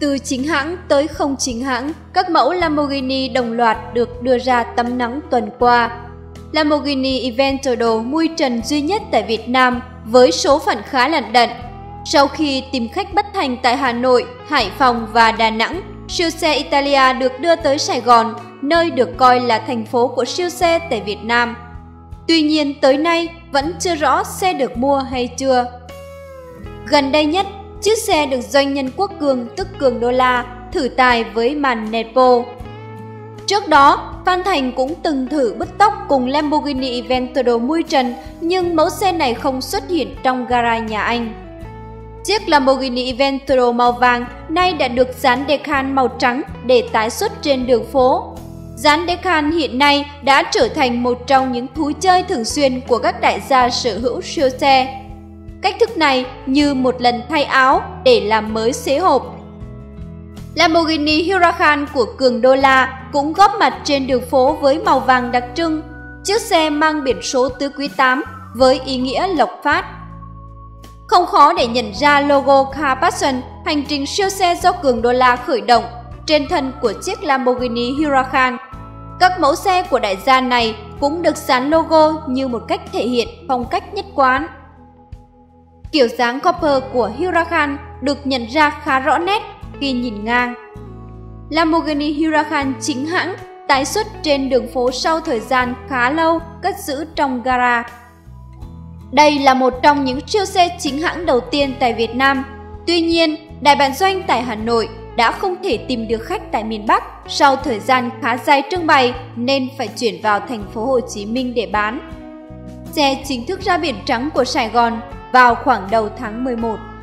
Từ chính hãng tới không chính hãng, các mẫu Lamborghini đồng loạt được đưa ra tắm nắng tuần qua. Lamborghini Aventador mui trần duy nhất tại Việt Nam với số phận khá lận đận. Sau khi tìm khách bất thành tại Hà Nội, Hải Phòng và Đà Nẵng, siêu xe Italia được đưa tới Sài Gòn, nơi được coi là thành phố của siêu xe tại Việt Nam. Tuy nhiên tới nay vẫn chưa rõ xe được mua hay chưa. Gần đây nhất, chiếc xe được doanh nhân quốc cường tức cường đô la thử tài với màn Nepo. Trước đó, Phan Thành cũng từng thử bứt tốc cùng Lamborghini Aventador mui trần nhưng mẫu xe này không xuất hiện trong gara nhà anh. Chiếc Lamborghini Aventador màu vàng nay đã được dán decal màu trắng để tái xuất trên đường phố. Dán decal hiện nay đã trở thành một trong những thú chơi thường xuyên của các đại gia sở hữu siêu xe. Cách thức này như một lần thay áo để làm mới xế hộp. Lamborghini Huracan của Cường Đô La cũng góp mặt trên đường phố với màu vàng đặc trưng. Chiếc xe mang biển số tứ quý 8 với ý nghĩa lộc phát. Không khó để nhận ra logo Car Passion, hành trình siêu xe do Cường Đô La khởi động trên thân của chiếc Lamborghini Huracan. Các mẫu xe của đại gia này cũng được dán logo như một cách thể hiện phong cách nhất quán. Kiểu dáng copper của Huracan được nhận ra khá rõ nét khi nhìn ngang. Lamborghini Huracan chính hãng tái xuất trên đường phố sau thời gian khá lâu cất giữ trong gara. Đây là một trong những siêu xe chính hãng đầu tiên tại Việt Nam. Tuy nhiên, đại bản doanh tại Hà Nội đã không thể tìm được khách tại miền Bắc sau thời gian khá dài trưng bày nên phải chuyển vào thành phố Hồ Chí Minh để bán. Xe chính thức ra biển trắng của Sài Gòn vào khoảng đầu tháng 11.